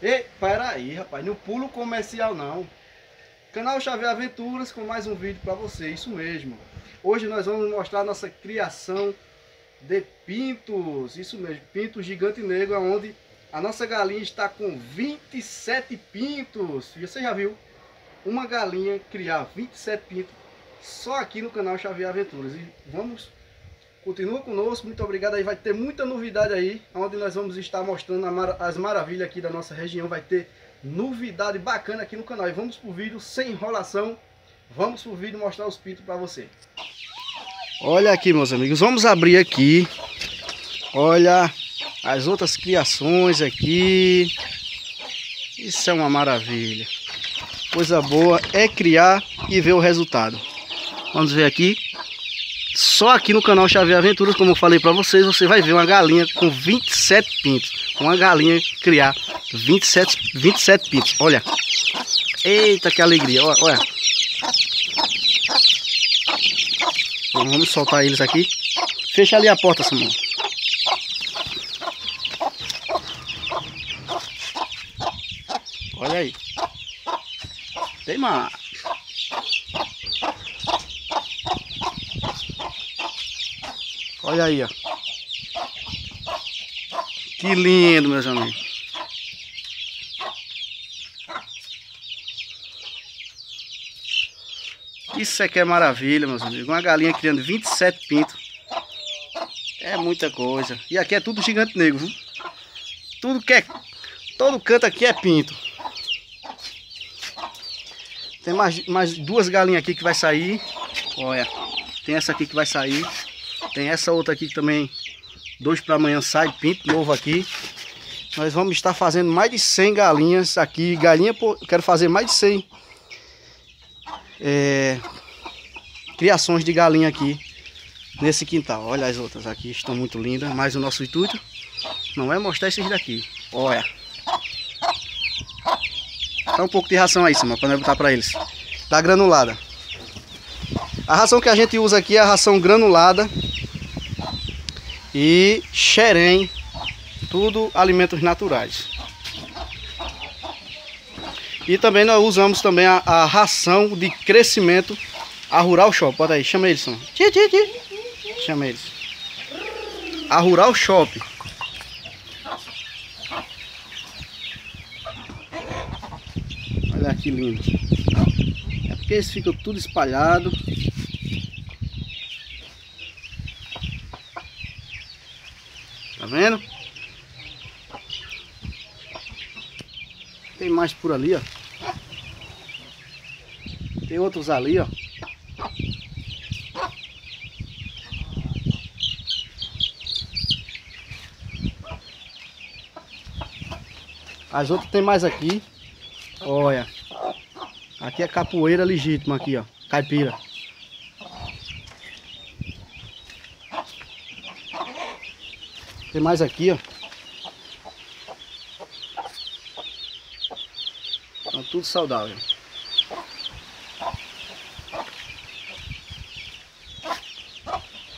E pera aí, rapaz, não pulo comercial não. Canal Xavier Aventuras com mais um vídeo para você, isso mesmo. Hoje nós vamos mostrar nossa criação de pintos, isso mesmo, pinto gigante negro, onde a nossa galinha está com 27 pintos. Você já viu uma galinha criar 27 pintos só aqui no canal Xavier Aventuras. E vamos Continua conosco, muito obrigado aí, vai ter muita novidade aí, onde nós vamos estar mostrando as maravilhas aqui da nossa região, vai ter novidade bacana aqui no canal. E vamos pro vídeo sem enrolação, vamos pro vídeo mostrar os pintos para você. Olha aqui meus amigos, vamos abrir aqui, olha as outras criações aqui, isso é uma maravilha. Coisa boa é criar e ver o resultado. Vamos ver aqui. Só aqui no canal Xavier Aventuras, como eu falei para vocês, você vai ver uma galinha com 27 pintos. Uma galinha criar 27, 27 pintos. Olha. Eita, que alegria. Olha. olha. Vamos soltar eles aqui. Fecha ali a porta, Samuel. Olha aí. Tem mais. Olha aí, ó. Que lindo, meus amigos. Isso aqui é maravilha, meus amigos. Uma galinha criando 27 pintos. É muita coisa. E aqui é tudo gigante negro, viu? Tudo que é... Todo canto aqui é pinto. Tem mais, mais duas galinhas aqui que vai sair. Olha. Tem essa aqui que vai sair. Tem essa outra aqui também, dois para amanhã sai pinto novo aqui. Nós vamos estar fazendo mais de 100 galinhas aqui. Galinha, quero fazer mais de 100 é, criações de galinha aqui nesse quintal. Olha as outras aqui, estão muito lindas. Mas o nosso intuito não é mostrar esses daqui. Olha. Dá um pouco de ração aí, Sama, para botar para eles. Da granulada. A ração que a gente usa aqui é a ração granulada e xerém, tudo alimentos naturais. E também nós usamos também a, a ração de crescimento, a Rural Shop. Bota aí, chama eles. Tia. Chama eles. A Rural Shop. Olha que lindo. É porque eles ficam tudo espalhado. Tá vendo? Tem mais por ali, ó. Tem outros ali, ó. As outras tem mais aqui. Olha. Aqui é capoeira legítima aqui, ó. Caipira. Tem mais aqui, ó. Tá tudo saudável.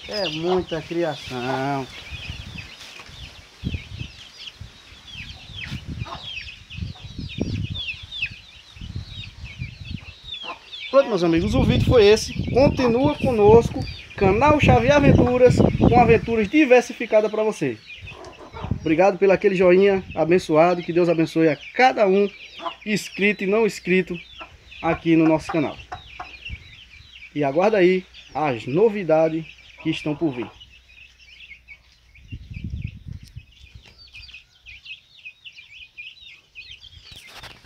É muita criação. Pronto, meus amigos, o vídeo foi esse. Continua conosco, canal Xavier Aventuras, com aventuras diversificadas para você. Obrigado pelo aquele joinha abençoado. Que Deus abençoe a cada um inscrito e não inscrito aqui no nosso canal. E aguarda aí as novidades que estão por vir.